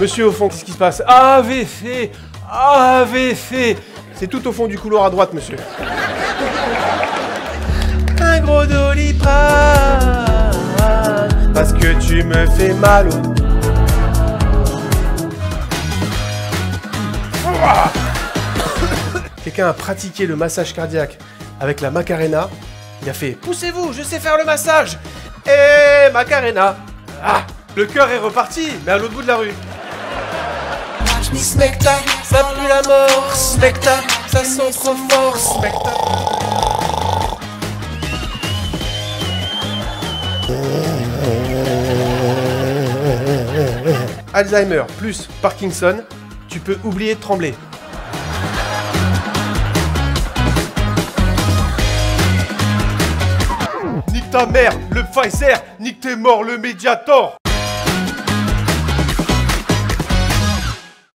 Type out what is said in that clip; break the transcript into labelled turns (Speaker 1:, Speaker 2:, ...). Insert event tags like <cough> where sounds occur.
Speaker 1: Monsieur au fond, qu'est-ce qui se passe AVC AVC C'est tout au fond du couloir à droite, monsieur. Un gros doliprane Parce que tu me fais mal au... <coughs> Quelqu'un a pratiqué le massage cardiaque avec la Macarena. Il a fait Poussez-vous, je sais faire le massage Et Macarena Ah Le cœur est reparti, mais à l'autre bout de la rue. Smecta, ça pue la mort. Smecta, ça sent trop fort. Smecta. Alzheimer plus Parkinson, tu peux oublier de trembler. Nique ta mère, le Pfizer, nique tes morts, le Mediator